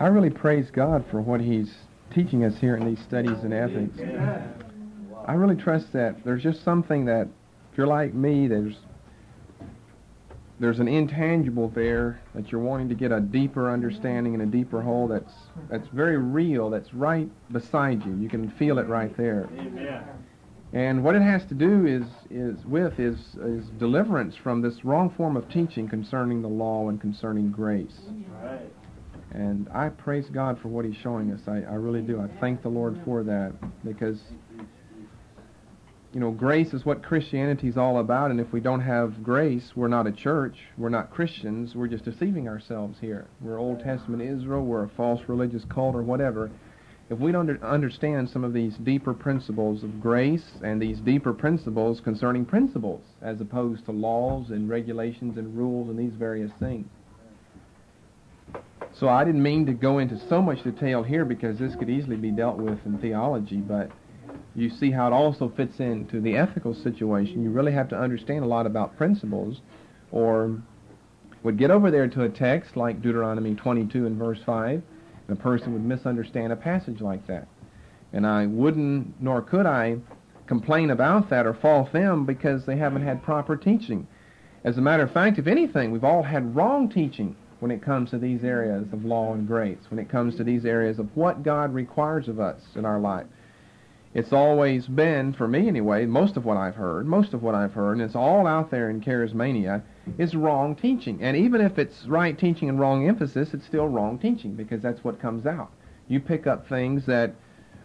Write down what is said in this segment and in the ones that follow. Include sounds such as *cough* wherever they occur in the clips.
I really praise God for what He's teaching us here in these studies in ethics. I really trust that there's just something that, if you're like me, there's there's an intangible there that you're wanting to get a deeper understanding and a deeper hold that's that's very real that's right beside you you can feel it right there Amen. and what it has to do is is with is is deliverance from this wrong form of teaching concerning the law and concerning grace Right. And I praise God for what he's showing us I, I really do I thank the Lord for that because you know, grace is what Christianity is all about, and if we don't have grace, we're not a church, we're not Christians, we're just deceiving ourselves here. We're Old Testament Israel, we're a false religious cult or whatever. If we don't understand some of these deeper principles of grace and these deeper principles concerning principles, as opposed to laws and regulations and rules and these various things. So I didn't mean to go into so much detail here because this could easily be dealt with in theology, but you see how it also fits into the ethical situation. You really have to understand a lot about principles, or would get over there to a text like Deuteronomy 22 and verse 5, and a person would misunderstand a passage like that. And I wouldn't, nor could I, complain about that or fault them because they haven't had proper teaching. As a matter of fact, if anything, we've all had wrong teaching when it comes to these areas of law and grace, when it comes to these areas of what God requires of us in our life it's always been, for me anyway, most of what I've heard, most of what I've heard, and it's all out there in charismania, is wrong teaching. And even if it's right teaching and wrong emphasis, it's still wrong teaching because that's what comes out. You pick up things that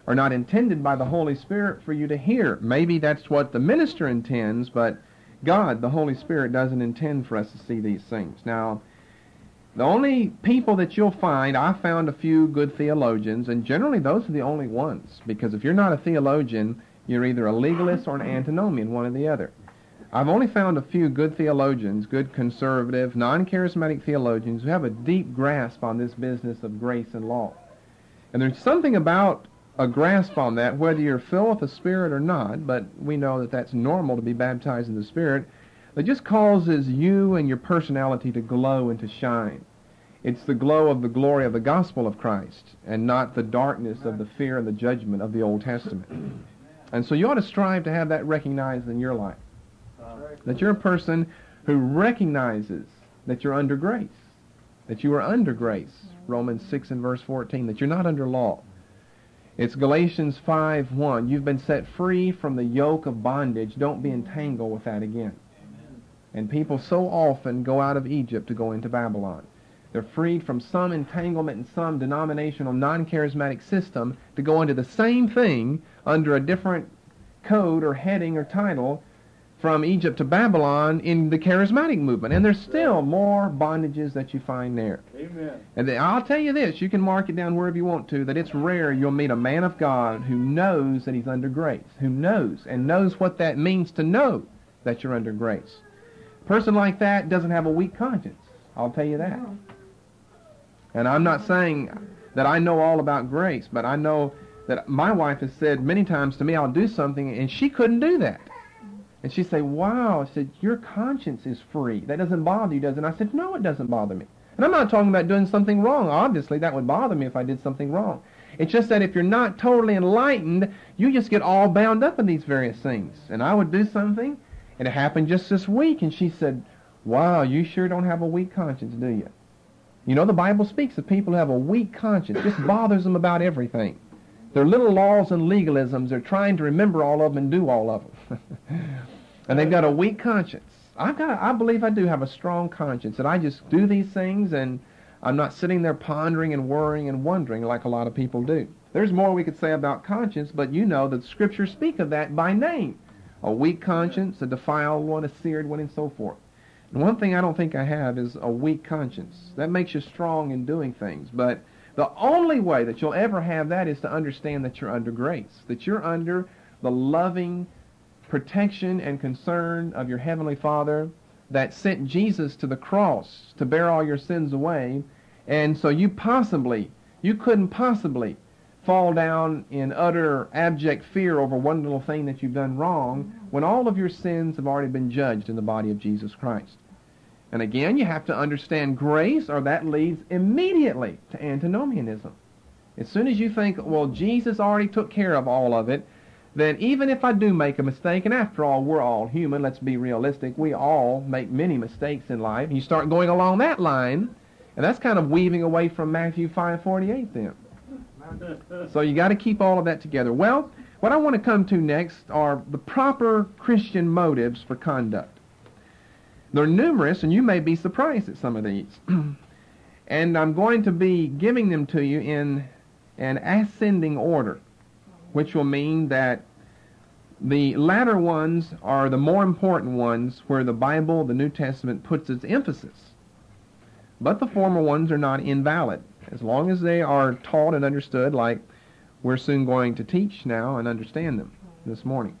are not intended by the Holy Spirit for you to hear. Maybe that's what the minister intends, but God, the Holy Spirit, doesn't intend for us to see these things. Now, the only people that you'll find, I found a few good theologians, and generally those are the only ones. Because if you're not a theologian, you're either a legalist or an antinomian, one or the other. I've only found a few good theologians, good conservative, non-charismatic theologians who have a deep grasp on this business of grace and law. And there's something about a grasp on that, whether you're filled with the Spirit or not, but we know that that's normal to be baptized in the Spirit, that just causes you and your personality to glow and to shine. It's the glow of the glory of the gospel of Christ and not the darkness of the fear and the judgment of the Old Testament. And so you ought to strive to have that recognized in your life. That you're a person who recognizes that you're under grace. That you are under grace. Romans 6 and verse 14. That you're not under law. It's Galatians 5 1. You've been set free from the yoke of bondage. Don't be entangled with that again. And people so often go out of Egypt to go into Babylon. They're freed from some entanglement in some denominational non-charismatic system to go into the same thing under a different code or heading or title from Egypt to Babylon in the charismatic movement. And there's still more bondages that you find there. Amen. And I'll tell you this, you can mark it down wherever you want to, that it's rare you'll meet a man of God who knows that he's under grace, who knows and knows what that means to know that you're under grace. Person like that doesn't have a weak conscience. I'll tell you that. And I'm not saying that I know all about grace, but I know that my wife has said many times to me, I'll do something, and she couldn't do that. And she'd say, wow, I said, your conscience is free. That doesn't bother you, does it? And I said, no, it doesn't bother me. And I'm not talking about doing something wrong. Obviously, that would bother me if I did something wrong. It's just that if you're not totally enlightened, you just get all bound up in these various things. And I would do something, and it happened just this week, and she said, wow, you sure don't have a weak conscience, do you? You know, the Bible speaks of people who have a weak conscience. It just bothers them about everything. Their little laws and legalisms, they're trying to remember all of them and do all of them. *laughs* and they've got a weak conscience. I've got, I believe I do have a strong conscience, that I just do these things and I'm not sitting there pondering and worrying and wondering like a lot of people do. There's more we could say about conscience, but you know that Scripture speak of that by name. A weak conscience, a defiled one, a seared one, and so forth. And one thing I don't think I have is a weak conscience. That makes you strong in doing things. But the only way that you'll ever have that is to understand that you're under grace, that you're under the loving protection and concern of your Heavenly Father that sent Jesus to the cross to bear all your sins away. And so you possibly, you couldn't possibly fall down in utter abject fear over one little thing that you've done wrong when all of your sins have already been judged in the body of Jesus Christ. And again, you have to understand grace, or that leads immediately to antinomianism. As soon as you think, well, Jesus already took care of all of it, then even if I do make a mistake, and after all, we're all human, let's be realistic, we all make many mistakes in life, you start going along that line, and that's kind of weaving away from Matthew 5.48 then. So you got to keep all of that together. Well, what I want to come to next are the proper Christian motives for conduct. They're numerous, and you may be surprised at some of these. *clears throat* and I'm going to be giving them to you in an ascending order, which will mean that the latter ones are the more important ones where the Bible, the New Testament, puts its emphasis. But the former ones are not invalid as long as they are taught and understood like we're soon going to teach now and understand them this morning.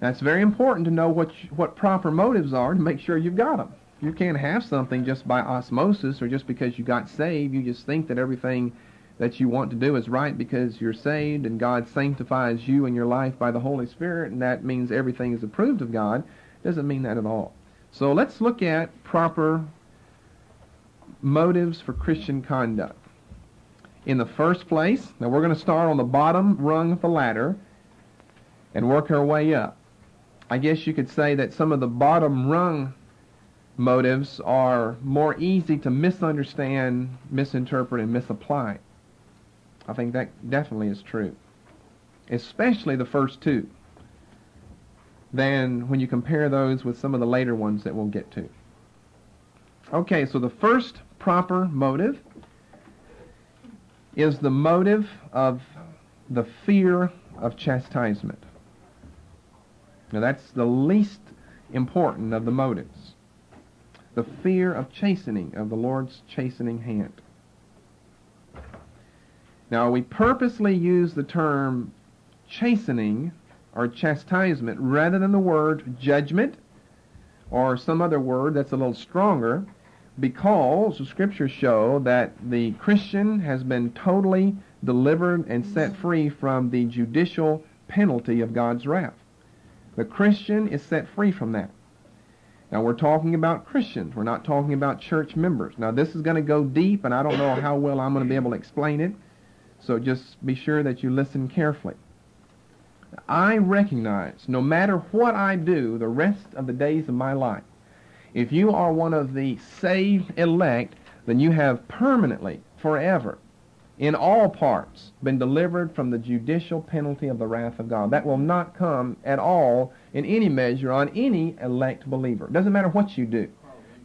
That's very important to know what, what proper motives are to make sure you've got them. You can't have something just by osmosis or just because you got saved. You just think that everything that you want to do is right because you're saved and God sanctifies you and your life by the Holy Spirit, and that means everything is approved of God. Doesn't mean that at all. So let's look at proper motives for Christian conduct. In the first place, now we're going to start on the bottom rung of the ladder and work our way up. I guess you could say that some of the bottom rung motives are more easy to misunderstand, misinterpret, and misapply. I think that definitely is true. Especially the first two, than when you compare those with some of the later ones that we'll get to. Okay, so the first proper motive is the motive of the fear of chastisement. Now that's the least important of the motives. The fear of chastening, of the Lord's chastening hand. Now we purposely use the term chastening or chastisement rather than the word judgment or some other word that's a little stronger because the scriptures show that the Christian has been totally delivered and set mm-hmm. free from the judicial penalty of God's wrath. The Christian is set free from that. Now we're talking about Christians. We're not talking about church members. Now this is going to go deep and I don't know how well I'm going to be able to explain it. So just be sure that you listen carefully. I recognize no matter what I do the rest of the days of my life, if you are one of the saved elect, then you have permanently, forever, in all parts, been delivered from the judicial penalty of the wrath of God. That will not come at all in any measure on any elect believer. It doesn't matter what you do.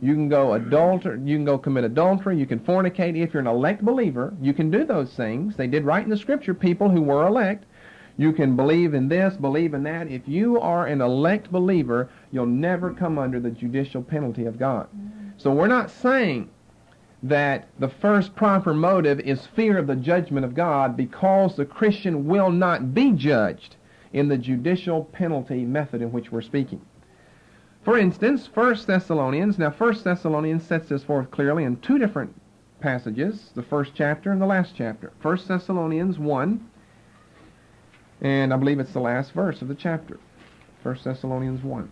You can go adulter, you can go commit adultery, you can fornicate. If you're an elect believer, you can do those things. They did right in the scripture, people who were elect. You can believe in this, believe in that. If you are an elect believer, you'll never come under the judicial penalty of God. So we're not saying that the first proper motive is fear of the judgment of God because the Christian will not be judged in the judicial penalty method in which we're speaking. For instance, 1 Thessalonians, now 1 Thessalonians sets this forth clearly in two different passages, the first chapter and the last chapter. 1 Thessalonians 1, and I believe it's the last verse of the chapter. 1 Thessalonians 1.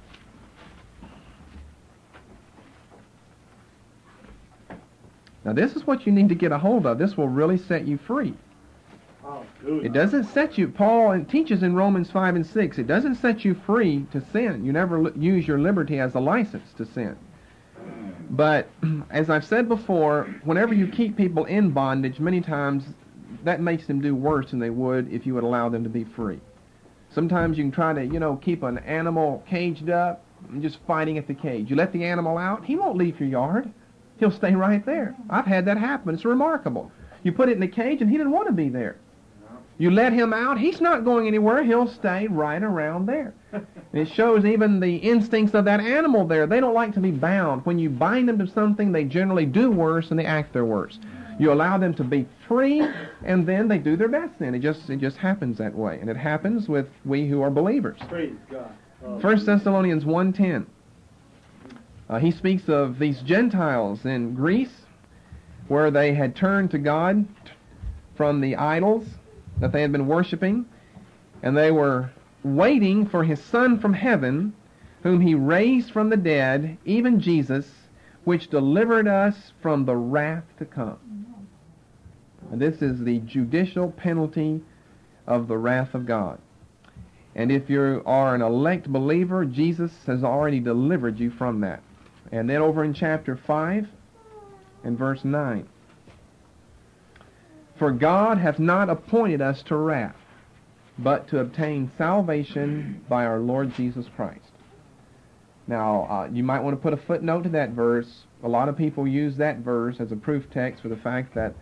Now this is what you need to get a hold of. This will really set you free. Oh. It doesn't set you, Paul teaches in Romans 5 and 6, it doesn't set you free to sin. You never use your liberty as a license to sin. But *clears throat* as I've said before, whenever you keep people in bondage, many times that makes them do worse than they would if you would allow them to be free. Sometimes you can try to, you know, keep an animal caged up and just fighting at the cage. You let the animal out, he won't leave your yard. He'll stay right there. I've had that happen. It's remarkable. You put it in a cage and he didn't want to be there. You let him out, he's not going anywhere. He'll stay right around there. And it shows even the instincts of that animal there. They don't like to be bound. When you bind them to something, they generally do worse and they act their worst. You allow them to be free, and then they do their best. Then it just it just happens that way, and it happens with we who are believers. Praise God. Oh, First Thessalonians 1.10. Uh, he speaks of these Gentiles in Greece where they had turned to God from the idols that they had been worshiping, and they were waiting for his Son from heaven whom he raised from the dead, even Jesus, which delivered us from the wrath to come. And this is the judicial penalty of the wrath of God. And if you are an elect believer, Jesus has already delivered you from that. And then over in chapter 5 and verse 9. For God hath not appointed us to wrath, but to obtain salvation by our Lord Jesus Christ. Now, uh, you might want to put a footnote to that verse. A lot of people use that verse as a proof text for the fact that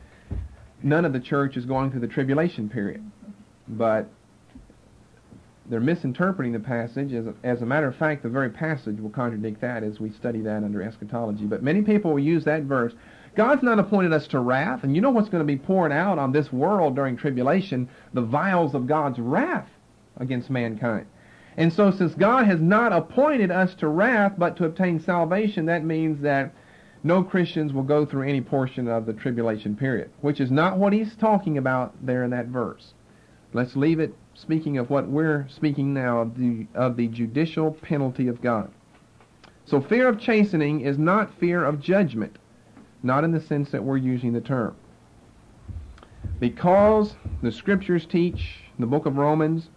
none of the church is going through the tribulation period. But they're misinterpreting the passage. As a, as a matter of fact, the very passage will contradict that as we study that under eschatology. But many people will use that verse. God's not appointed us to wrath, and you know what's going to be poured out on this world during tribulation? The vials of God's wrath against mankind. And so since God has not appointed us to wrath, but to obtain salvation, that means that no Christians will go through any portion of the tribulation period, which is not what he's talking about there in that verse. Let's leave it speaking of what we're speaking now of the, of the judicial penalty of God. So fear of chastening is not fear of judgment, not in the sense that we're using the term. Because the scriptures teach, the book of Romans,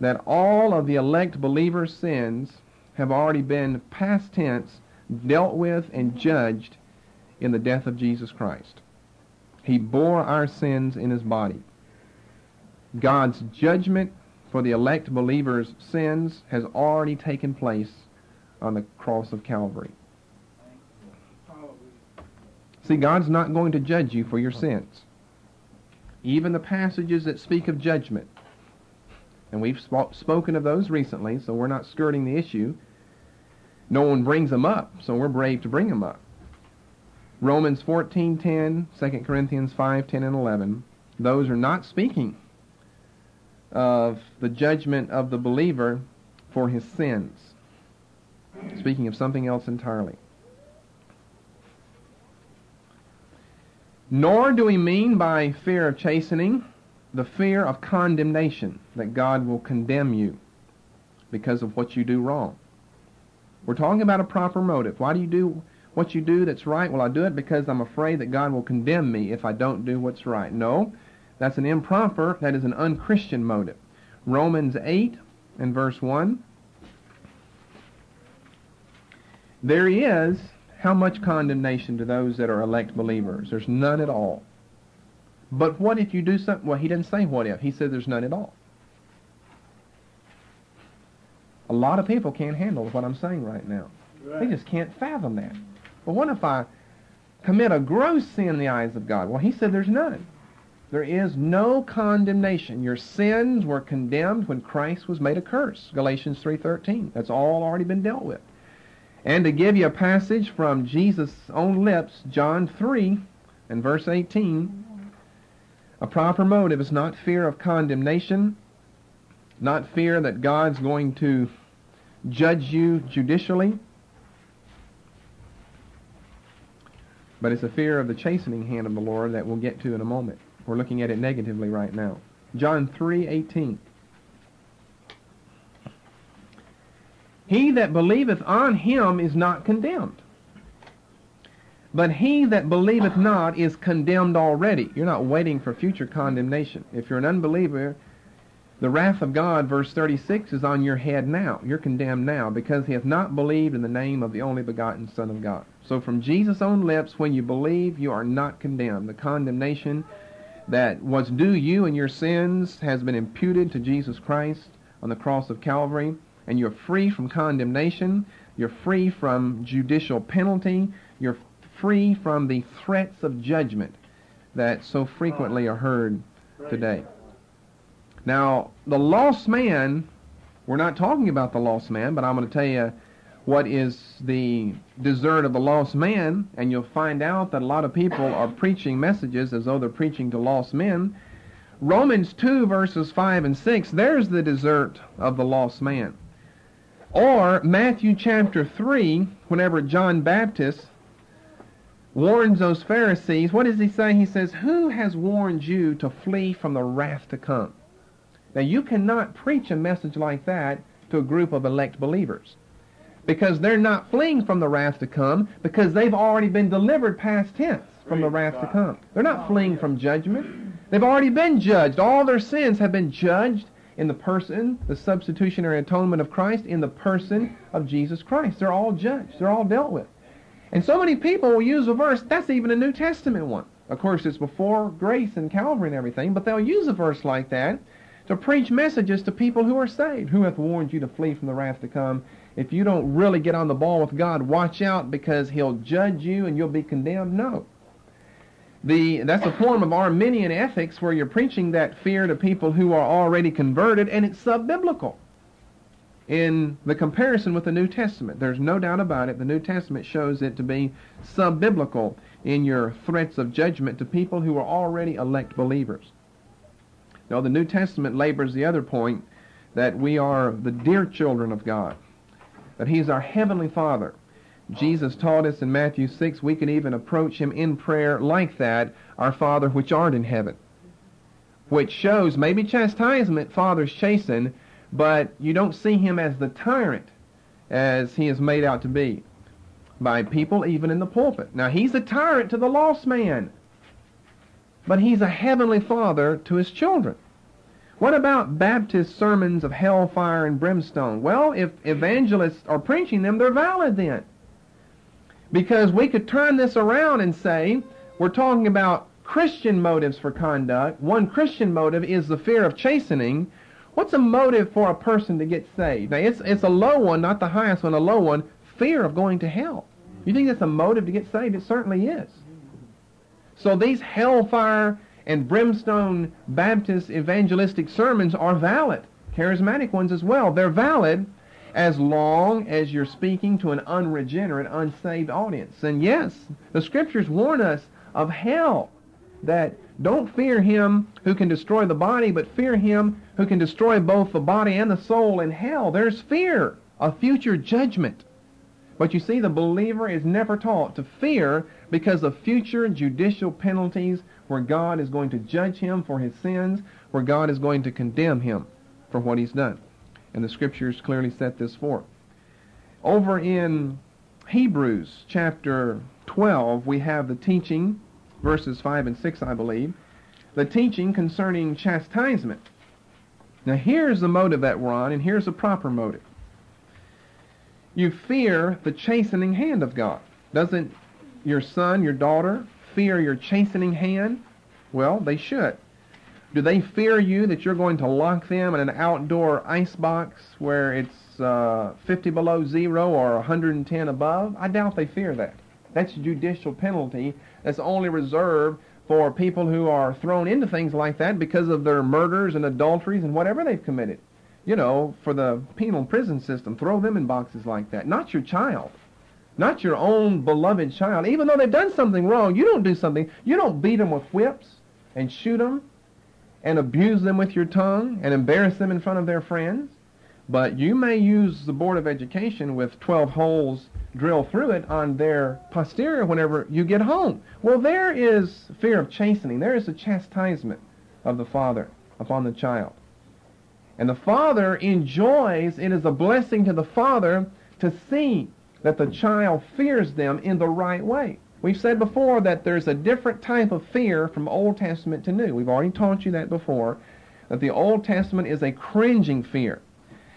that all of the elect believers' sins have already been past tense dealt with and judged in the death of Jesus Christ. He bore our sins in his body. God's judgment for the elect believers' sins has already taken place on the cross of Calvary. See, God's not going to judge you for your sins. Even the passages that speak of judgment, and we've sp- spoken of those recently, so we're not skirting the issue. No one brings them up, so we're brave to bring them up. Romans 14:10, 2 Corinthians 5:10 and 11. Those are not speaking of the judgment of the believer for his sins. Speaking of something else entirely. Nor do we mean by fear of chastening the fear of condemnation, that God will condemn you because of what you do wrong. We're talking about a proper motive. Why do you do what you do that's right? Well, I do it because I'm afraid that God will condemn me if I don't do what's right. No, that's an improper, that is an unchristian motive. Romans 8 and verse 1. There is how much condemnation to those that are elect believers? There's none at all. But what if you do something? Well, he didn't say what if. He said there's none at all. A lot of people can't handle what I'm saying right now. Right. They just can't fathom that. But what if I commit a gross sin in the eyes of God? Well, he said there's none. There is no condemnation. Your sins were condemned when Christ was made a curse. Galatians 3:13. That's all already been dealt with. And to give you a passage from Jesus' own lips, John 3 and verse 18, a proper motive is not fear of condemnation, not fear that God's going to judge you judicially, but it's a fear of the chastening hand of the Lord that we'll get to in a moment. We're looking at it negatively right now. John 3:18 He that believeth on him is not condemned. But he that believeth not is condemned already. You're not waiting for future condemnation. If you're an unbeliever, the wrath of God, verse 36, is on your head now. You're condemned now because he hath not believed in the name of the only begotten Son of God. So from Jesus' own lips, when you believe, you are not condemned. The condemnation that was due you and your sins has been imputed to Jesus Christ on the cross of Calvary, and you're free from condemnation. You're free from judicial penalty. You're free from the threats of judgment that so frequently are heard today. Now, the lost man, we're not talking about the lost man, but I'm going to tell you what is the desert of the lost man, and you'll find out that a lot of people are preaching messages as though they're preaching to lost men. Romans 2, verses 5 and 6, there's the desert of the lost man. Or Matthew chapter 3, whenever John Baptist warns those Pharisees, what does he say? He says, Who has warned you to flee from the wrath to come? Now, you cannot preach a message like that to a group of elect believers. Because they're not fleeing from the wrath to come, because they've already been delivered past tense from the wrath to come. They're not fleeing from judgment. They've already been judged. All their sins have been judged in the person, the substitutionary atonement of Christ, in the person of Jesus Christ. They're all judged. They're all dealt with. And so many people will use a verse, that's even a New Testament one. Of course, it's before grace and Calvary and everything, but they'll use a verse like that to preach messages to people who are saved. Who hath warned you to flee from the wrath to come? If you don't really get on the ball with God, watch out because he'll judge you and you'll be condemned. No. The, that's a form of Arminian ethics where you're preaching that fear to people who are already converted, and it's sub-biblical in the comparison with the New Testament. There's no doubt about it. The New Testament shows it to be sub-biblical in your threats of judgment to people who are already elect believers. Now, the New Testament labors the other point that we are the dear children of God, that He's our Heavenly Father. Jesus taught us in Matthew 6 we can even approach Him in prayer like that, Our Father which art in heaven. Which shows maybe chastisement, fathers chasten, but you don't see him as the tyrant as he is made out to be by people even in the pulpit. Now he's a tyrant to the lost man, but he's a heavenly father to his children. What about Baptist sermons of hellfire and brimstone? Well, if evangelists are preaching them, they're valid then. Because we could turn this around and say, we're talking about Christian motives for conduct. One Christian motive is the fear of chastening, What's a motive for a person to get saved? Now, it's, it's a low one, not the highest one, a low one, fear of going to hell. You think that's a motive to get saved? It certainly is. So these hellfire and brimstone Baptist evangelistic sermons are valid. Charismatic ones as well. They're valid as long as you're speaking to an unregenerate, unsaved audience. And yes, the scriptures warn us of hell that don't fear him who can destroy the body, but fear him who can destroy both the body and the soul in hell. There's fear of future judgment. But you see, the believer is never taught to fear because of future judicial penalties where God is going to judge him for his sins, where God is going to condemn him for what he's done. And the scriptures clearly set this forth. Over in Hebrews chapter 12, we have the teaching verses 5 and 6, I believe, the teaching concerning chastisement. Now, here's the motive that we're on, and here's the proper motive. You fear the chastening hand of God. Doesn't your son, your daughter, fear your chastening hand? Well, they should. Do they fear you that you're going to lock them in an outdoor ice box where it's uh, 50 below zero or 110 above? I doubt they fear that. That's judicial penalty that's only reserved for people who are thrown into things like that because of their murders and adulteries and whatever they've committed. You know, for the penal prison system, throw them in boxes like that. Not your child. Not your own beloved child. Even though they've done something wrong, you don't do something. You don't beat them with whips and shoot them and abuse them with your tongue and embarrass them in front of their friends. But you may use the Board of Education with 12 holes drill through it on their posterior whenever you get home. Well, there is fear of chastening. There is a chastisement of the father upon the child. And the father enjoys, it is a blessing to the father to see that the child fears them in the right way. We've said before that there's a different type of fear from Old Testament to New. We've already taught you that before, that the Old Testament is a cringing fear.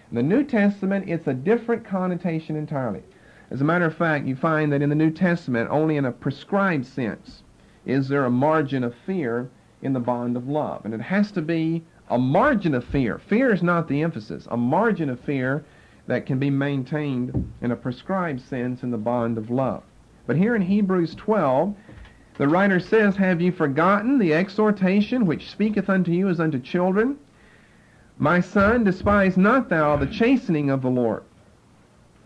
In the New Testament, it's a different connotation entirely. As a matter of fact, you find that in the New Testament, only in a prescribed sense is there a margin of fear in the bond of love. And it has to be a margin of fear. Fear is not the emphasis. A margin of fear that can be maintained in a prescribed sense in the bond of love. But here in Hebrews 12, the writer says, Have ye forgotten the exhortation which speaketh unto you as unto children? My son, despise not thou the chastening of the Lord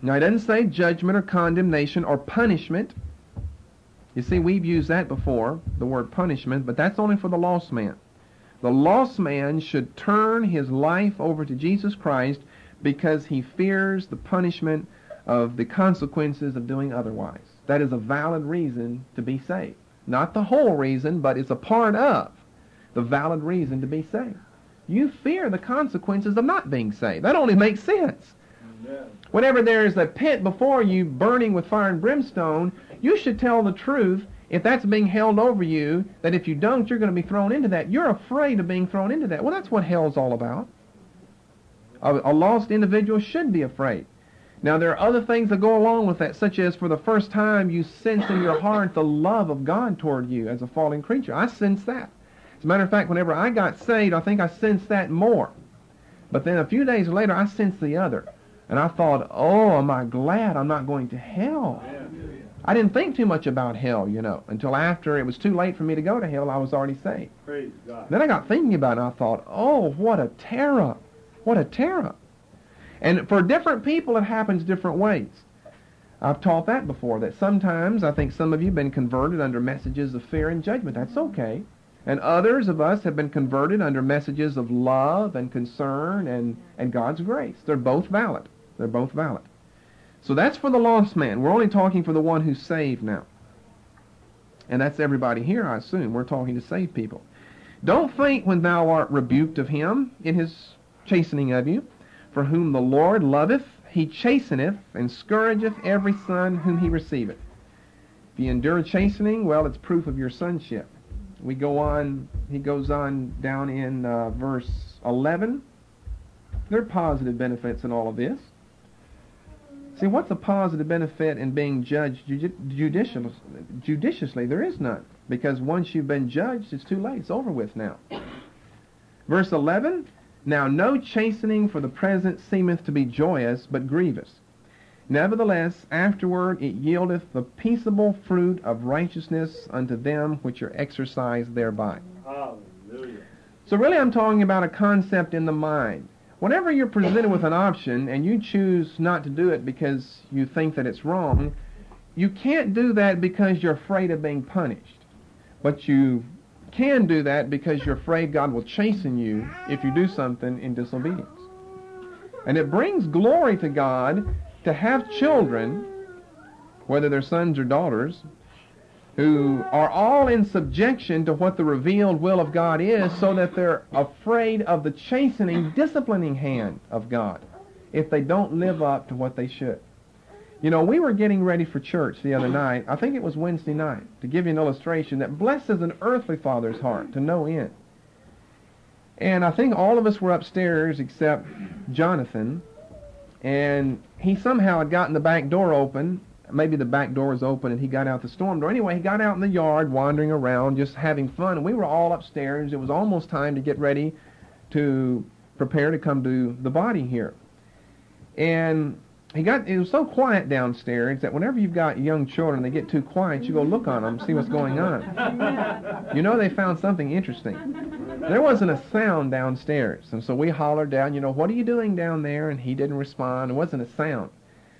now, he doesn't say judgment or condemnation or punishment. You see, we've used that before, the word punishment, but that's only for the lost man. The lost man should turn his life over to Jesus Christ because he fears the punishment of the consequences of doing otherwise. That is a valid reason to be saved. Not the whole reason, but it's a part of the valid reason to be saved. you fear the consequences of not being saved. That only makes sense. Whenever there's a pit before you burning with fire and brimstone, you should tell the truth if that's being held over you, that if you don't, you're going to be thrown into that. You're afraid of being thrown into that. Well, that's what hell's all about. A, a lost individual should be afraid. Now, there are other things that go along with that, such as for the first time you sense in your heart the love of God toward you as a fallen creature. I sense that. As a matter of fact, whenever I got saved, I think I sensed that more. But then a few days later, I sensed the other. And I thought, oh, am I glad I'm not going to hell? I didn't think too much about hell, you know, until after it was too late for me to go to hell. I was already saved. Praise God. Then I got thinking about it, and I thought, oh, what a terror. What a terror. And for different people, it happens different ways. I've taught that before, that sometimes I think some of you have been converted under messages of fear and judgment. That's okay. And others of us have been converted under messages of love and concern and, and God's grace. They're both valid. They're both valid. So that's for the lost man. We're only talking for the one who's saved now. And that's everybody here, I assume. We're talking to saved people. Don't faint when thou art rebuked of him in his chastening of you, for whom the Lord loveth, he chasteneth and scourgeth every son whom he receiveth. If you endure chastening, well, it's proof of your sonship. We go on, he goes on down in uh, verse 11. There are positive benefits in all of this. See, what's a positive benefit in being judged judi- judicial, judiciously? There is none. Because once you've been judged, it's too late. It's over with now. Verse 11 Now no chastening for the present seemeth to be joyous, but grievous. Nevertheless, afterward it yieldeth the peaceable fruit of righteousness unto them which are exercised thereby. Hallelujah. So really I'm talking about a concept in the mind. Whenever you're presented with an option and you choose not to do it because you think that it's wrong, you can't do that because you're afraid of being punished. But you can do that because you're afraid God will chasten you if you do something in disobedience. And it brings glory to God to have children, whether they're sons or daughters, who are all in subjection to what the revealed will of God is so that they're afraid of the chastening, disciplining hand of God if they don't live up to what they should. You know, we were getting ready for church the other night. I think it was Wednesday night, to give you an illustration that blesses an earthly father's heart to no end. And I think all of us were upstairs except Jonathan, and he somehow had gotten the back door open maybe the back door was open and he got out the storm door. Anyway, he got out in the yard, wandering around, just having fun. And we were all upstairs. It was almost time to get ready to prepare to come to the body here. And he got it was so quiet downstairs that whenever you've got young children, they get too quiet. You go look on them, see what's going on. You know they found something interesting. There wasn't a sound downstairs, and so we hollered down. You know what are you doing down there? And he didn't respond. There wasn't a sound.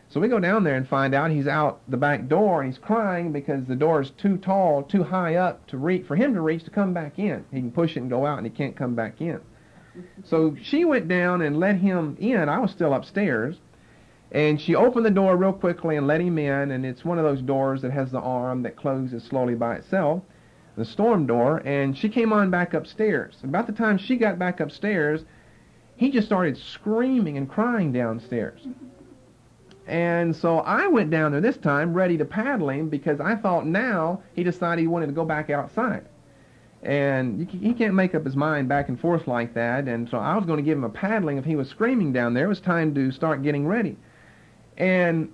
So we go down there and find out he's out the back door and he's crying because the door is too tall, too high up to reach for him to reach to come back in. He can push it and go out and he can't come back in. So she went down and let him in. I was still upstairs. And she opened the door real quickly and let him in. And it's one of those doors that has the arm that closes slowly by itself, the storm door. And she came on back upstairs. About the time she got back upstairs, he just started screaming and crying downstairs. And so I went down there this time ready to paddle him because I thought now he decided he wanted to go back outside. And he can't make up his mind back and forth like that. And so I was going to give him a paddling if he was screaming down there. It was time to start getting ready. And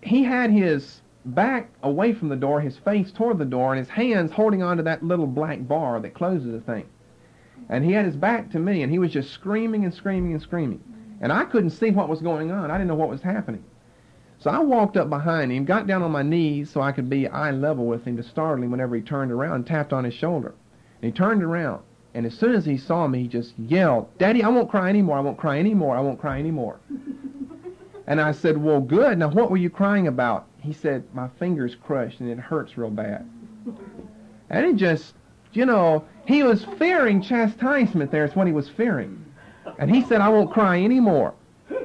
he had his back away from the door, his face toward the door, and his hands holding onto that little black bar that closes the thing. And he had his back to me, and he was just screaming and screaming and screaming. And I couldn't see what was going on. I didn't know what was happening. So I walked up behind him, got down on my knees so I could be eye level with him to startle him whenever he turned around and tapped on his shoulder. And he turned around, and as soon as he saw me, he just yelled, Daddy, I won't cry anymore, I won't cry anymore, I won't cry anymore. *laughs* and I said, Well, good. Now, what were you crying about? He said, My finger's crushed and it hurts real bad. And he just, you know, he was fearing chastisement there. It's what he was fearing. And he said, I won't cry anymore.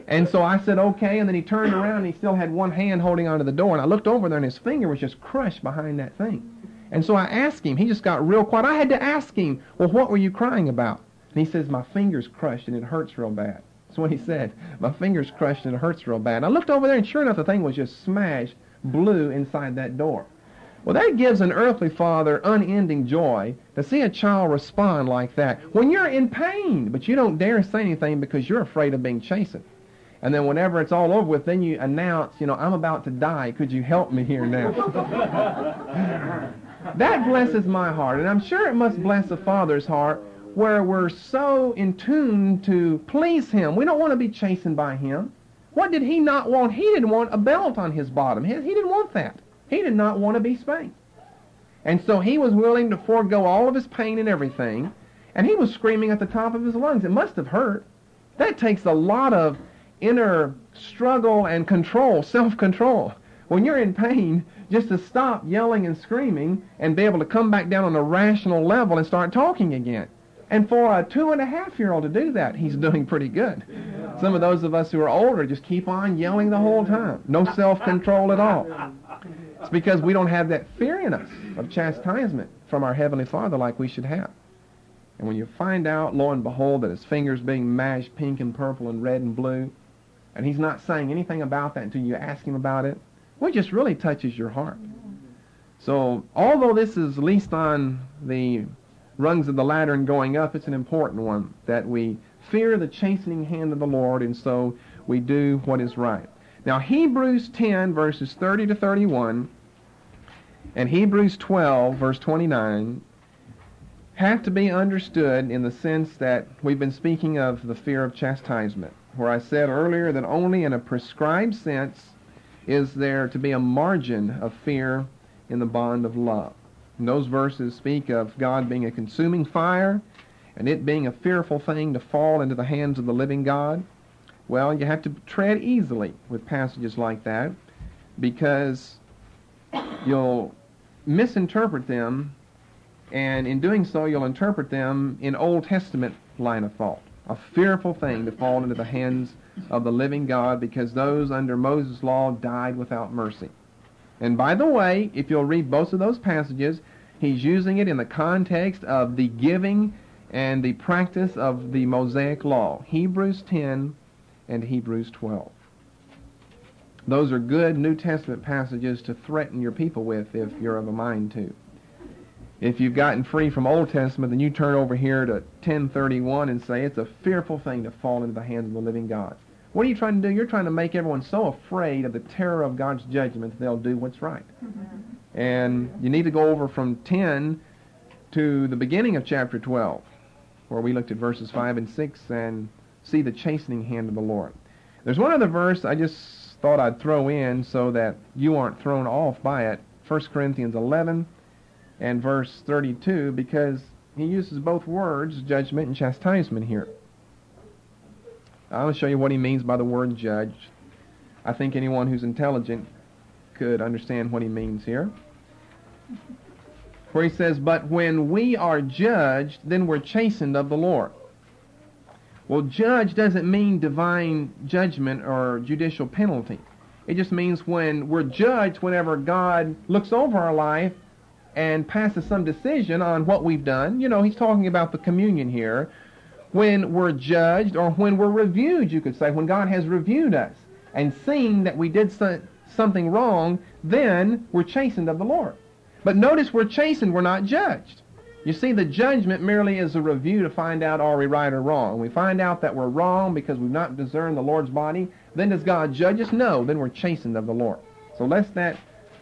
And so I said, okay. And then he turned around and he still had one hand holding onto the door. And I looked over there and his finger was just crushed behind that thing. And so I asked him. He just got real quiet. I had to ask him, well, what were you crying about? And he says, my finger's crushed and it hurts real bad. That's what he said. My finger's crushed and it hurts real bad. And I looked over there and sure enough the thing was just smashed blue inside that door. Well, that gives an earthly father unending joy to see a child respond like that when you're in pain, but you don't dare say anything because you're afraid of being chastened. And then whenever it's all over with, then you announce, you know, I'm about to die. Could you help me here now? *laughs* that blesses my heart, and I'm sure it must bless a father's heart where we're so in tune to please him. We don't want to be chastened by him. What did he not want? He didn't want a belt on his bottom. He, he didn't want that. He did not want to be spanked. And so he was willing to forego all of his pain and everything, and he was screaming at the top of his lungs. It must have hurt. That takes a lot of inner struggle and control, self-control. When you're in pain, just to stop yelling and screaming and be able to come back down on a rational level and start talking again. And for a two and a half year old to do that, he's doing pretty good. Some of those of us who are older just keep on yelling the whole time. No self-control at all. It's because we don't have that fear in us of chastisement from our Heavenly Father like we should have. And when you find out, lo and behold, that his finger's being mashed pink and purple and red and blue, and he's not saying anything about that until you ask him about it, it just really touches your heart. So, although this is least on the rungs of the ladder and going up, it's an important one that we fear the chastening hand of the Lord, and so we do what is right. Now, Hebrews 10, verses 30 to 31, and Hebrews 12, verse 29, have to be understood in the sense that we've been speaking of the fear of chastisement, where I said earlier that only in a prescribed sense is there to be a margin of fear in the bond of love. And those verses speak of God being a consuming fire and it being a fearful thing to fall into the hands of the living God. Well, you have to tread easily with passages like that because you'll misinterpret them, and in doing so, you'll interpret them in Old Testament line of thought. A fearful thing to fall into the hands of the living God because those under Moses' law died without mercy. And by the way, if you'll read both of those passages, he's using it in the context of the giving and the practice of the Mosaic law, Hebrews 10 and Hebrews 12. Those are good New Testament passages to threaten your people with if you're of a mind to. If you've gotten free from Old Testament, then you turn over here to 1031 and say it's a fearful thing to fall into the hands of the living God. What are you trying to do? You're trying to make everyone so afraid of the terror of God's judgment that they'll do what's right. Mm-hmm. And you need to go over from 10 to the beginning of chapter 12, where we looked at verses 5 and 6 and see the chastening hand of the Lord. There's one other verse I just thought I'd throw in so that you aren't thrown off by it. 1 Corinthians 11 and verse 32, because he uses both words, judgment and chastisement here. I'll show you what he means by the word judge. I think anyone who's intelligent could understand what he means here. Where he says, But when we are judged, then we're chastened of the Lord. Well, judge doesn't mean divine judgment or judicial penalty. It just means when we're judged, whenever God looks over our life and passes some decision on what we've done. You know, he's talking about the communion here when we're judged or when we're reviewed, you could say, when God has reviewed us and seen that we did so, something wrong, then we're chastened of the Lord. But notice we're chastened, we're not judged. You see, the judgment merely is a review to find out are we right or wrong. We find out that we're wrong because we've not discerned the Lord's body. Then does God judge us? No. Then we're chastened of the Lord. So lest that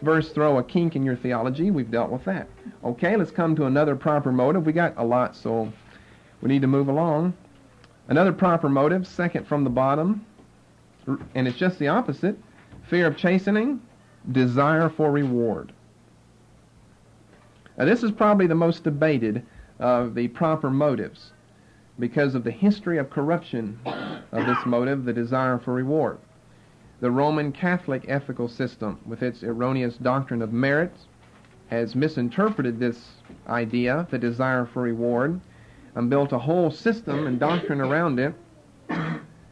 verse throw a kink in your theology, we've dealt with that. Okay, let's come to another proper motive. We got a lot, so we need to move along. Another proper motive, second from the bottom, and it's just the opposite fear of chastening, desire for reward. Now, this is probably the most debated of the proper motives because of the history of corruption of this motive, the desire for reward. The Roman Catholic ethical system, with its erroneous doctrine of merit, has misinterpreted this idea, the desire for reward, and built a whole system and doctrine around it.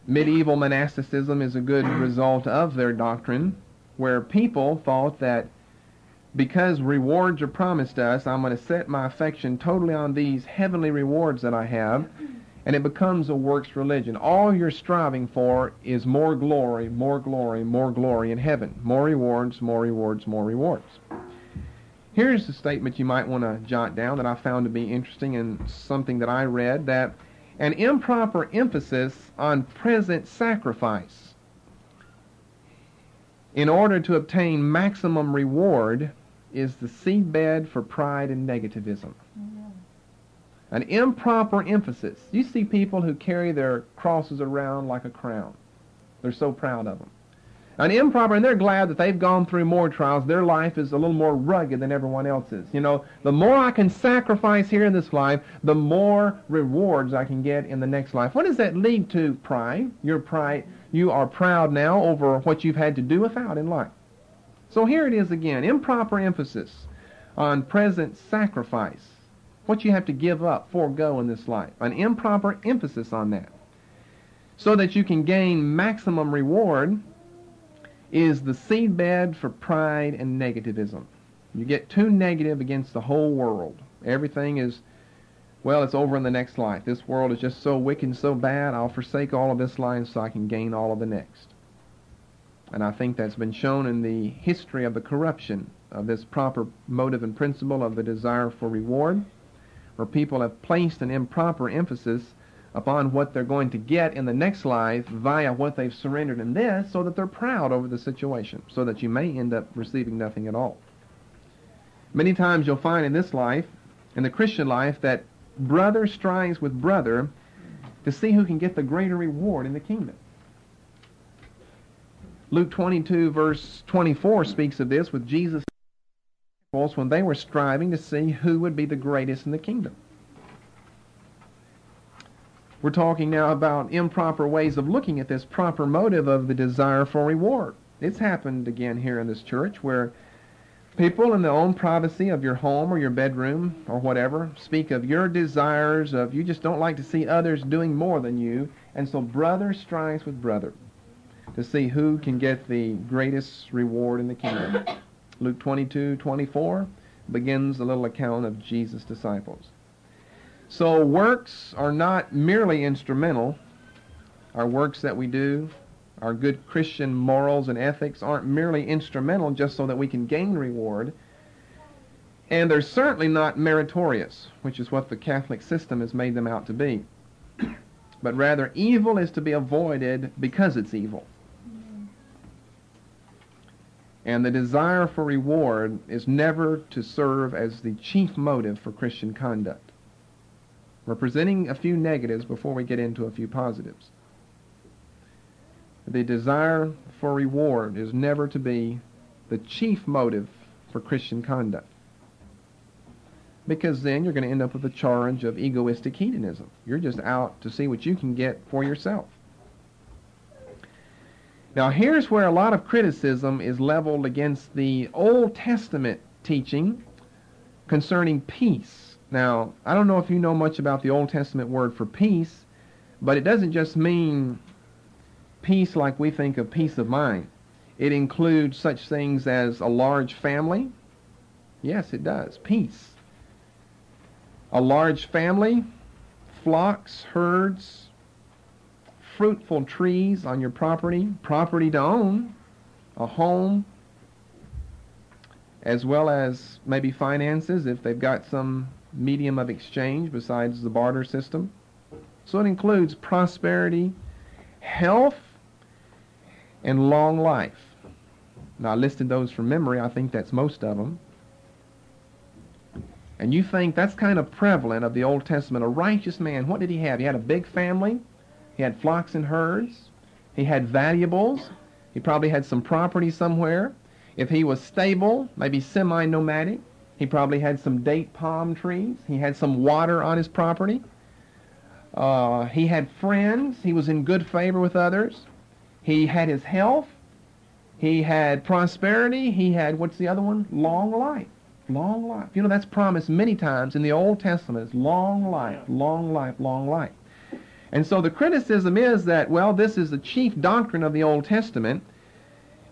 Medieval monasticism is a good result of their doctrine, where people thought that because rewards are promised us, I'm going to set my affection totally on these heavenly rewards that I have, And it becomes a works religion. All you're striving for is more glory, more glory, more glory in heaven. More rewards, more rewards, more rewards. Here's a statement you might want to jot down that I found to be interesting and something that I read that an improper emphasis on present sacrifice in order to obtain maximum reward is the seedbed for pride and negativism. An improper emphasis. You see people who carry their crosses around like a crown. They're so proud of them. An improper, and they're glad that they've gone through more trials. Their life is a little more rugged than everyone else's. You know, the more I can sacrifice here in this life, the more rewards I can get in the next life. What does that lead to? Pride. Your pride. You are proud now over what you've had to do without in life. So here it is again. Improper emphasis on present sacrifice. What you have to give up, forego in this life. An improper emphasis on that. So that you can gain maximum reward is the seedbed for pride and negativism. You get too negative against the whole world. Everything is, well, it's over in the next life. This world is just so wicked and so bad, I'll forsake all of this life so I can gain all of the next. And I think that's been shown in the history of the corruption of this proper motive and principle of the desire for reward, where people have placed an improper emphasis upon what they're going to get in the next life via what they've surrendered in this so that they're proud over the situation, so that you may end up receiving nothing at all. Many times you'll find in this life, in the Christian life, that brother strives with brother to see who can get the greater reward in the kingdom. Luke 22 verse 24 speaks of this with Jesus when they were striving to see who would be the greatest in the kingdom. We're talking now about improper ways of looking at this proper motive of the desire for reward. It's happened again here in this church where people in the own privacy of your home or your bedroom or whatever speak of your desires of you just don't like to see others doing more than you and so brother strives with brother to see who can get the greatest reward in the kingdom. Luke 22:24 begins a little account of Jesus' disciples. So works are not merely instrumental. Our works that we do, our good Christian morals and ethics aren't merely instrumental just so that we can gain reward. And they're certainly not meritorious, which is what the Catholic system has made them out to be. *clears throat* but rather, evil is to be avoided because it's evil. And the desire for reward is never to serve as the chief motive for Christian conduct. We're presenting a few negatives before we get into a few positives. The desire for reward is never to be the chief motive for Christian conduct. Because then you're going to end up with a charge of egoistic hedonism. You're just out to see what you can get for yourself. Now, here's where a lot of criticism is leveled against the Old Testament teaching concerning peace now, I don't know if you know much about the Old Testament word for peace, but it doesn't just mean peace like we think of peace of mind. It includes such things as a large family. Yes, it does. Peace. A large family, flocks, herds, fruitful trees on your property, property to own, a home, as well as maybe finances if they've got some medium of exchange besides the barter system. So it includes prosperity, health, and long life. Now, I listed those from memory. I think that's most of them. And you think that's kind of prevalent of the Old Testament. A righteous man, what did he have? He had a big family. He had flocks and herds. He had valuables. He probably had some property somewhere. If he was stable, maybe semi-nomadic, he probably had some date palm trees. He had some water on his property. Uh, he had friends. He was in good favor with others. He had his health. He had prosperity. He had, what's the other one? Long life. Long life. You know, that's promised many times in the Old Testament. Long life, long life, long life. And so the criticism is that, well, this is the chief doctrine of the Old Testament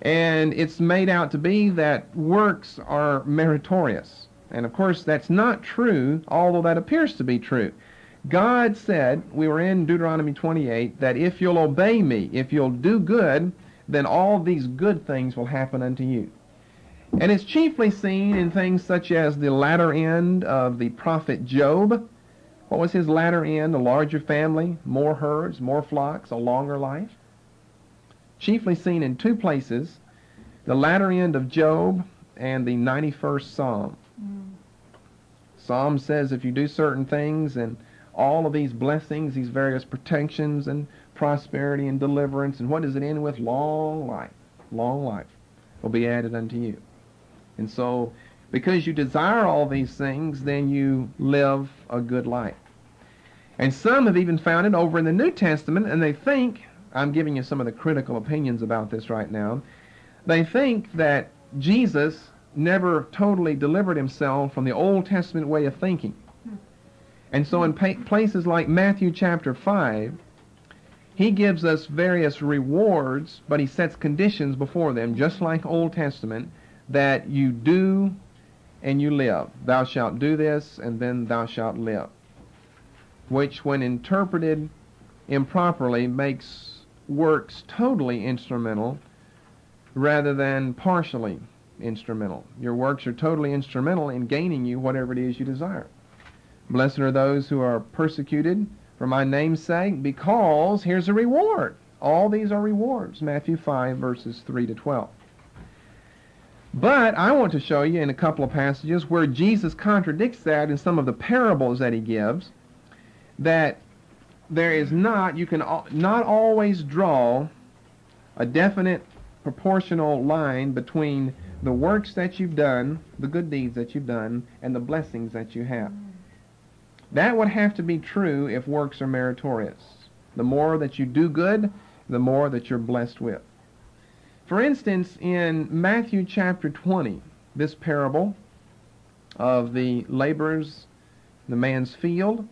and it's made out to be that works are meritorious. And of course, that's not true, although that appears to be true. God said, we were in Deuteronomy 28, that if you'll obey me, if you'll do good, then all these good things will happen unto you. And it's chiefly seen in things such as the latter end of the prophet Job. What was his latter end? A larger family, more herds, more flocks, a longer life. Chiefly seen in two places, the latter end of Job and the 91st Psalm. Mm. Psalm says if you do certain things and all of these blessings, these various protections and prosperity and deliverance, and what does it end with? Long life. Long life will be added unto you. And so, because you desire all these things, then you live a good life. And some have even found it over in the New Testament, and they think, I'm giving you some of the critical opinions about this right now, they think that Jesus never totally delivered himself from the Old Testament way of thinking. And so in places like Matthew chapter 5, he gives us various rewards, but he sets conditions before them, just like Old Testament, that you do and you live. Thou shalt do this, and then thou shalt live. Which, when interpreted improperly, makes works totally instrumental rather than partially instrumental. Your works are totally instrumental in gaining you whatever it is you desire. Blessed are those who are persecuted for my name's sake, because here's a reward. All these are rewards. Matthew 5, verses 3 to 12. But I want to show you in a couple of passages where Jesus contradicts that in some of the parables that he gives, that there is not, you can not always draw a definite proportional line between the works that you've done, the good deeds that you've done, and the blessings that you have. That would have to be true if works are meritorious. The more that you do good, the more that you're blessed with. For instance, in Matthew chapter 20, this parable of the laborers, the man's field,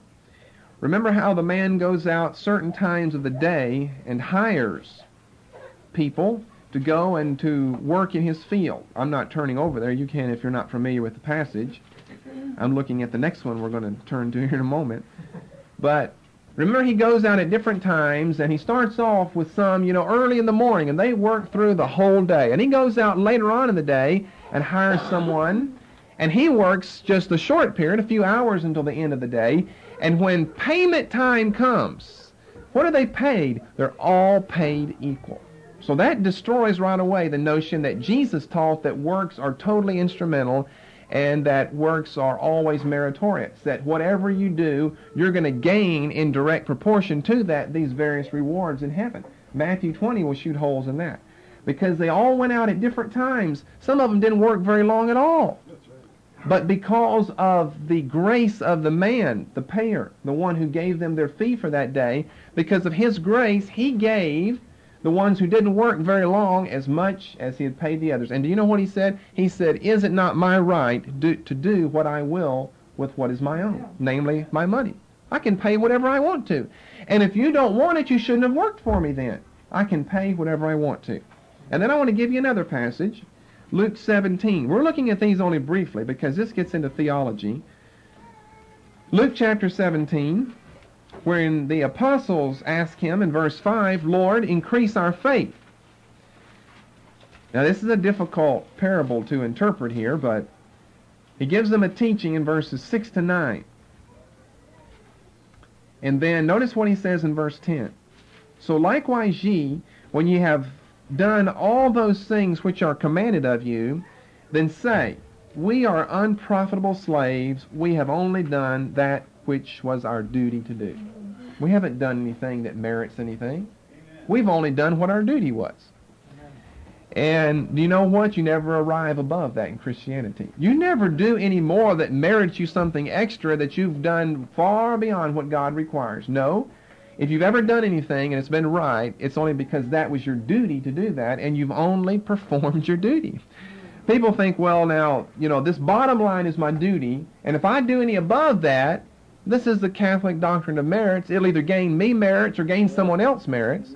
remember how the man goes out certain times of the day and hires people to go and to work in his field. I'm not turning over there. You can if you're not familiar with the passage. I'm looking at the next one we're going to turn to here in a moment. But remember, he goes out at different times, and he starts off with some, you know, early in the morning, and they work through the whole day. And he goes out later on in the day and hires someone, and he works just a short period, a few hours until the end of the day. And when payment time comes, what are they paid? They're all paid equal. So that destroys right away the notion that Jesus taught that works are totally instrumental and that works are always meritorious. That whatever you do, you're going to gain in direct proportion to that these various rewards in heaven. Matthew 20 will shoot holes in that. Because they all went out at different times. Some of them didn't work very long at all. But because of the grace of the man, the payer, the one who gave them their fee for that day, because of his grace, he gave the ones who didn't work very long as much as he had paid the others. And do you know what he said? He said, Is it not my right do, to do what I will with what is my own, namely my money? I can pay whatever I want to. And if you don't want it, you shouldn't have worked for me then. I can pay whatever I want to. And then I want to give you another passage, Luke 17. We're looking at these only briefly because this gets into theology. Luke chapter 17 wherein the apostles ask him in verse 5, Lord, increase our faith. Now, this is a difficult parable to interpret here, but he gives them a teaching in verses 6 to 9. And then notice what he says in verse 10. So likewise ye, when ye have done all those things which are commanded of you, then say, We are unprofitable slaves, we have only done that which was our duty to do. We haven't done anything that merits anything. We've only done what our duty was. And you know what? You never arrive above that in Christianity. You never do any more that merits you something extra that you've done far beyond what God requires. No. If you've ever done anything and it's been right, it's only because that was your duty to do that, and you've only *laughs* performed your duty. People think, well, now, you know, this bottom line is my duty, and if I do any above that, this is the Catholic doctrine of merits. It'll either gain me merits or gain someone else merits.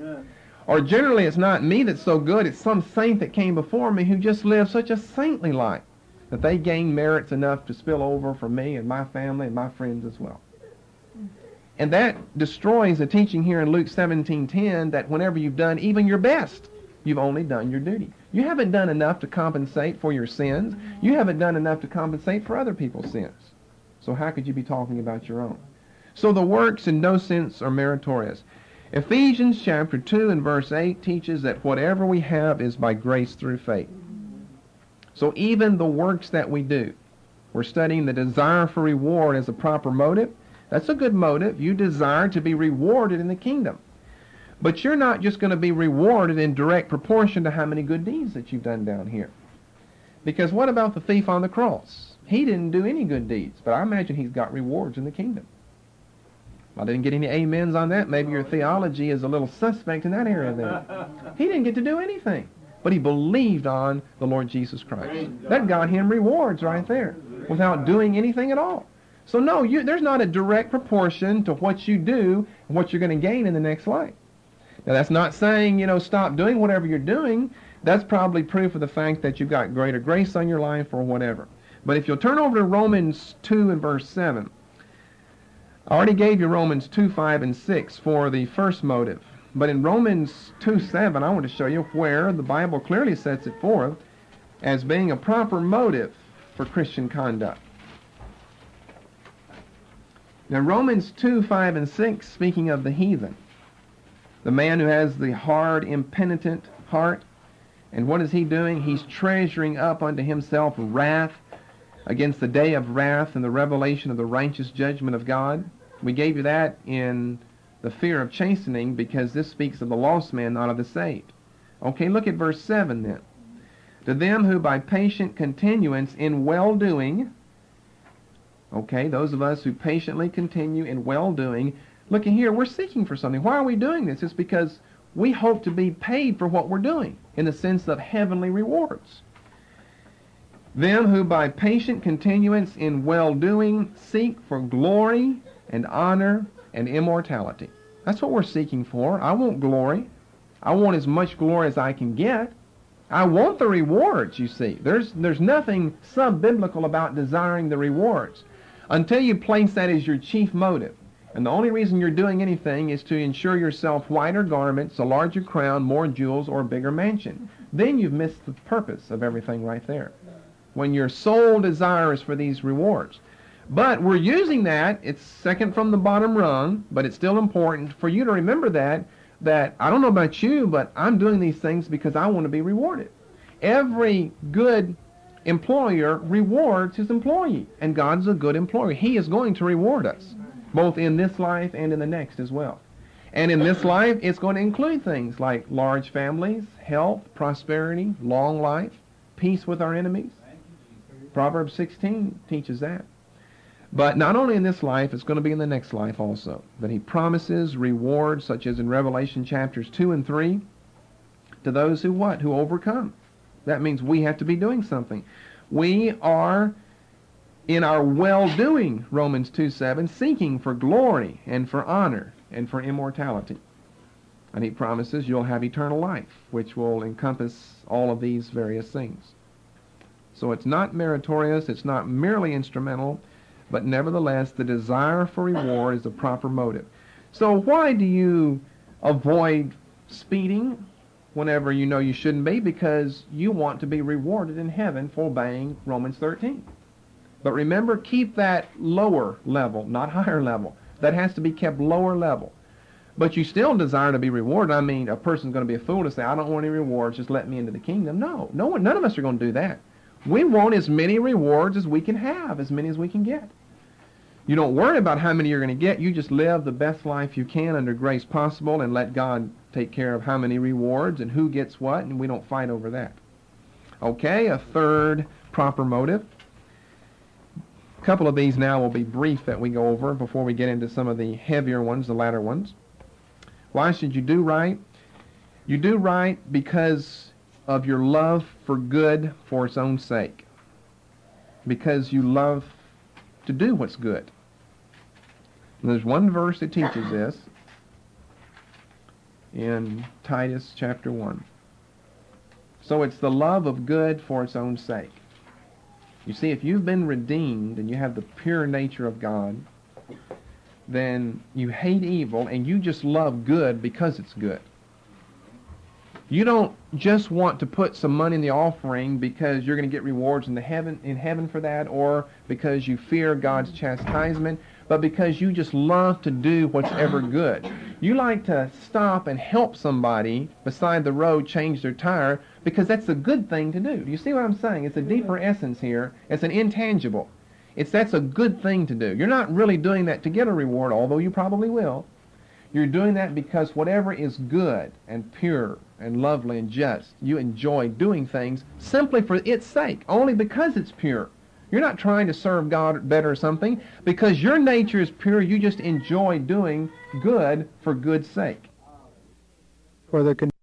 Or generally it's not me that's so good, it's some saint that came before me who just lived such a saintly life that they gained merits enough to spill over for me and my family and my friends as well. And that destroys the teaching here in Luke 17:10 that whenever you've done even your best, you've only done your duty. You haven't done enough to compensate for your sins. You haven't done enough to compensate for other people's sins. So how could you be talking about your own? So the works in no sense are meritorious. Ephesians chapter 2 and verse 8 teaches that whatever we have is by grace through faith. So even the works that we do, we're studying the desire for reward as a proper motive. That's a good motive. You desire to be rewarded in the kingdom. But you're not just going to be rewarded in direct proportion to how many good deeds that you've done down here. Because what about the thief on the cross? He didn't do any good deeds, but I imagine he's got rewards in the kingdom. I didn't get any amens on that. Maybe your theology is a little suspect in that area there. *laughs* He didn't get to do anything, but he believed on the Lord Jesus Christ. That got him rewards right there without doing anything at all. So no, you, there's not a direct proportion to what you do and what you're going to gain in the next life. Now that's not saying, you know, stop doing whatever you're doing. That's probably proof of the fact that you've got greater grace on your life or whatever. But if you'll turn over to Romans 2 and verse 7, I already gave you Romans 2, 5, and 6 for the first motive. But in Romans 2, 7, I want to show you where the Bible clearly sets it forth as being a proper motive for Christian conduct. Now, Romans 2, 5, and 6, speaking of the heathen, the man who has the hard, impenitent heart, and what is he doing? He's treasuring up unto himself wrath against the day of wrath and the revelation of the righteous judgment of God. We gave you that in the fear of chastening because this speaks of the lost man, not of the saved. Okay, look at verse 7 then. To them who by patient continuance in well doing, okay, those of us who patiently continue in well doing, look here, we're seeking for something. Why are we doing this? It's because we hope to be paid for what we're doing in the sense of heavenly rewards. Them who by patient continuance in well doing seek for glory and honor and immortality. That's what we're seeking for. I want glory. I want as much glory as I can get. I want the rewards, you see. There's, there's nothing sub-biblical about desiring the rewards until you place that as your chief motive. And the only reason you're doing anything is to ensure yourself whiter garments, a larger crown, more jewels, or a bigger mansion. Then you've missed the purpose of everything right there. When your sole desire is for these rewards. But we're using that, it's second from the bottom rung, but it's still important for you to remember that, that I don't know about you, but I'm doing these things because I want to be rewarded. Every good employer rewards his employee, and God's a good employer. He is going to reward us, both in this life and in the next as well. And in this life, it's going to include things like large families, health, prosperity, long life, peace with our enemies. Proverbs 16 teaches that. But not only in this life, it's going to be in the next life also. But he promises rewards, such as in Revelation chapters 2 and 3, to those who what? Who overcome. That means we have to be doing something. We are in our well-doing, Romans 2, 7, seeking for glory and for honor and for immortality. And he promises you'll have eternal life, which will encompass all of these various things. So it's not meritorious, it's not merely instrumental, but nevertheless, the desire for reward is the proper motive. So why do you avoid speeding whenever you know you shouldn't be? Because you want to be rewarded in heaven for obeying Romans 13. But remember, keep that lower level, not higher level. That has to be kept lower level. But you still desire to be rewarded. I mean, a person's going to be a fool to say, I don't want any rewards, just let me into the kingdom. No, no one, none of us are going to do that. We want as many rewards as we can have, as many as we can get. You don't worry about how many you're going to get. You just live the best life you can under grace possible and let God take care of how many rewards and who gets what, and we don't fight over that. Okay, a third proper motive. A couple of these now will be brief that we go over before we get into some of the heavier ones, the latter ones. Why should you do right? You do right because of your love for good for its own sake. Because you love to do what's good. And there's one verse that teaches this in Titus chapter 1. So it's the love of good for its own sake. You see, if you've been redeemed and you have the pure nature of God, then you hate evil and you just love good because it's good. You don't just want to put some money in the offering because you're going to get rewards in the heaven in heaven for that or because you fear God's chastisement, but because you just love to do what's ever *clears throat* good. You like to stop and help somebody beside the road change their tire because that's a good thing to do. Do you see what I'm saying? It's a deeper essence here. It's an intangible. It's that's a good thing to do. You're not really doing that to get a reward, although you probably will. You're doing that because whatever is good and pure and lovely and just, you enjoy doing things simply for its sake, only because it's pure. You're not trying to serve God better or something. Because your nature is pure, you just enjoy doing good for good's sake. For the